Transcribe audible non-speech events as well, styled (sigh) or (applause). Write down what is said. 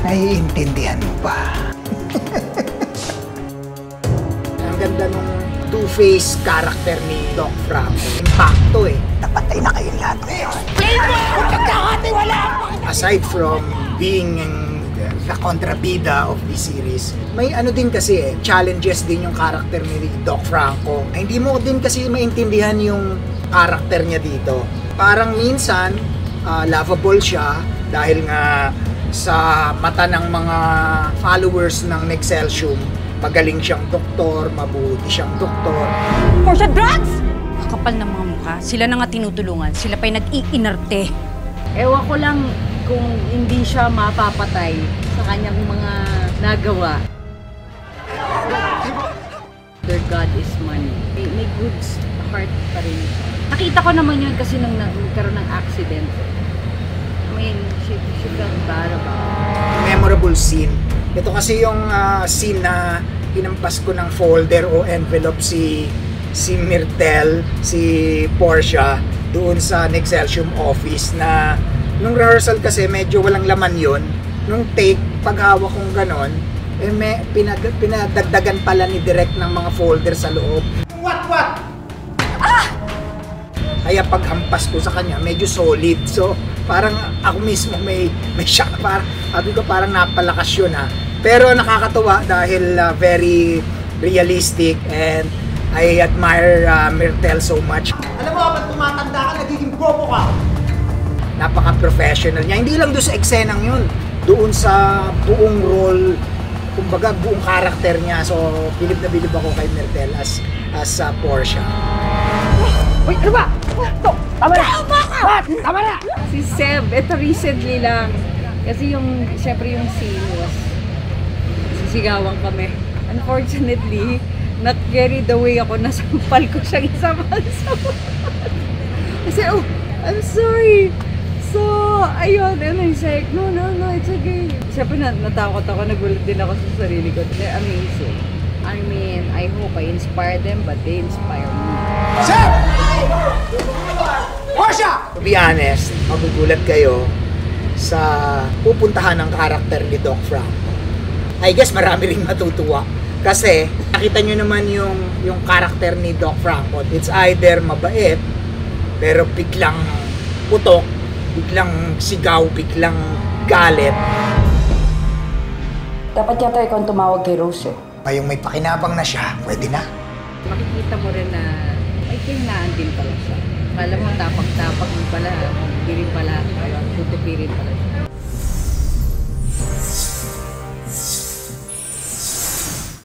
Naiintindihan mo ba? (laughs) Ang ganda nung two-face character ni Doc Franco. Impacto eh. Napatay na kayong lahat ngayon. Aside from being the kontrabida of this series, may ano din kasi eh, challenges din yung character ni Doc Franco. Ay, hindi mo din kasi maintindihan yung character niya dito. Parang minsan, ah, lovable siya dahil nga sa mata ng mga followers ng Nexcelsium, magaling siyang doktor, mabuti siyang doktor. Portia drugs! Kapal ng mga mukha. Sila na nga tinutulungan. Sila pa'y nag-iinarte. Ewan ko lang kung hindi siya mapapatay sa kanyang mga nagawa. Their God is money. May, may good heart pa rin. Nakita ko naman yun kasi nung na- nagkaroon ng accident. Mean, she, she felt bad about memorable scene. Ito kasi yung ah, scene na hinampas ko ng folder o envelope si si Myrtle, si Portia doon sa Nexcelsium office na nung rehearsal kasi medyo walang laman yon nung take paghawak kong ganon eh may pinag, pinadagdagan pala ni direct ng mga folder sa loob. What what? Kaya paghampas ko sa kanya, medyo solid. So, parang ako mismo may may (laughs) shock. Parang, sabi ko parang napalakas yun ha. Pero nakakatuwa dahil uh, very realistic and I admire uh, Myrtle so much. Alam mo, kapag tumatanda ka, nagiging bobo ka. Napaka-professional niya. Hindi lang doon sa eksenang yun. Doon sa buong role, kumbaga buong karakter niya. So, bilib na bilib ako kay Myrtle as, as uh, Portia. Uy, ano ba? To, tama na! What? Tama na! Si Seb, ito recently lang. Kasi yung, syempre yung was, sisigawan kami. Unfortunately, not carried away ako, nasampal ko siyang isang bansa. Kasi, oh, I'm sorry. So, ayun, and I said, no, no, no, it's okay. Siyempre, na natakot ako, nagulat din ako sa sarili ko. They're amazing. I mean, I hope I inspire them, but they inspire me. Be honest, magugulat kayo sa pupuntahan ng karakter ni Doc Franco. I guess marami ring matutuwa. Kasi nakita nyo naman yung, yung karakter ni Doc Franco. It's either mabait, pero biglang putok, biglang sigaw, biglang galit. Dapat yata ikaw ang tumawag kay Rose eh. Pa yung may pakinabang na siya, pwede na. makikita mo rin na kailangan din pala siya. Kala mo tapak-tapak pala, hindi rin pala, tutupi rin pala siya.